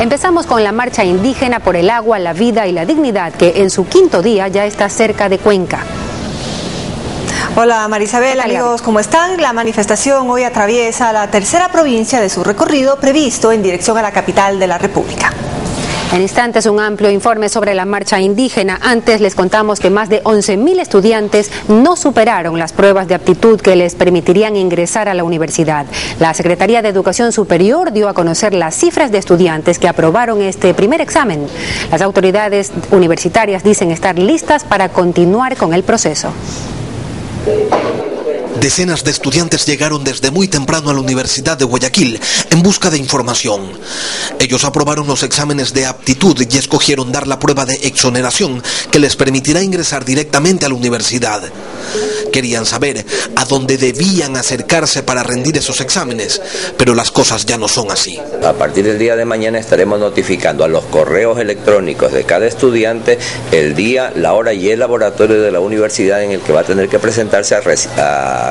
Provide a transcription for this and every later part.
Empezamos con la marcha indígena por el agua, la vida y la dignidad que en su quinto día ya está cerca de Cuenca. Hola Marisabel, amigos, ¿cómo están? La manifestación hoy atraviesa la tercera provincia de su recorrido previsto en dirección a la capital de la República. En instantes un amplio informe sobre la marcha indígena. Antes les contamos que más de 11.000 estudiantes no superaron las pruebas de aptitud que les permitirían ingresar a la universidad. La Secretaría de Educación Superior dio a conocer las cifras de estudiantes que aprobaron este primer examen. Las autoridades universitarias dicen estar listas para continuar con el proceso. Decenas de estudiantes llegaron desde muy temprano a la Universidad de Guayaquil en busca de información. Ellos aprobaron los exámenes de aptitud y escogieron dar la prueba de exoneración que les permitirá ingresar directamente a la universidad. Querían saber a dónde debían acercarse para rendir esos exámenes, pero las cosas ya no son así. A partir del día de mañana estaremos notificando a los correos electrónicos de cada estudiante el día, la hora y el laboratorio de la universidad en el que va a tener que presentarse a,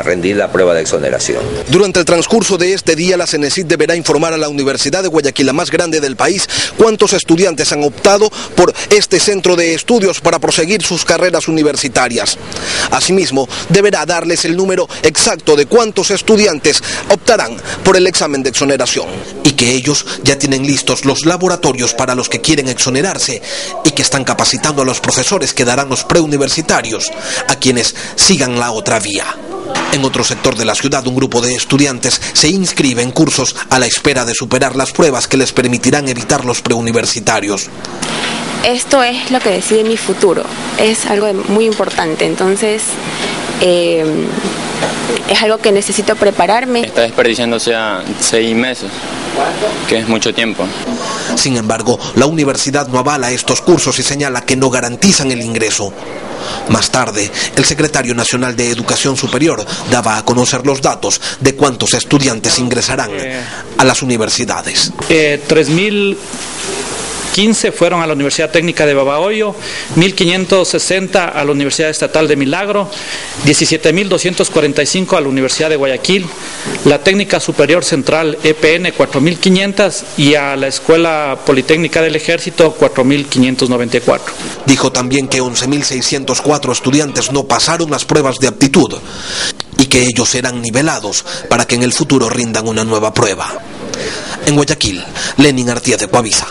rendir la prueba de exoneración. Durante el transcurso de este día, la CENESID deberá informar a la Universidad de Guayaquil, la más grande del país, cuántos estudiantes han optado por este centro de estudios para proseguir sus carreras universitarias. Asimismo, deberá darles el número exacto de cuántos estudiantes optarán por el examen de exoneración y que ellos ya tienen listos los laboratorios para los que quieren exonerarse y que están capacitando a los profesores que darán los preuniversitarios a quienes sigan la otra vía. En otro sector de la ciudad, un grupo de estudiantes se inscribe en cursos a la espera de superar las pruebas que les permitirán evitar los preuniversitarios. Esto es lo que decide mi futuro, es algo muy importante, entonces eh, es algo que necesito prepararme. Está desperdiciándose a seis meses, que es mucho tiempo. Sin embargo, la universidad no avala estos cursos y señala que no garantizan el ingreso. Más tarde, el secretario nacional de Educación Superior daba a conocer los datos de cuántos estudiantes ingresarán a las universidades. Eh, 15 fueron a la Universidad Técnica de Babahoyo, 1.560 a la Universidad Estatal de Milagro, 17.245 a la Universidad de Guayaquil, la Técnica Superior Central EPN 4.500 y a la Escuela Politécnica del Ejército 4.594. Dijo también que 11.604 estudiantes no pasaron las pruebas de aptitud y que ellos serán nivelados para que en el futuro rindan una nueva prueba. En Guayaquil, Lenin Artieda de Coavisa.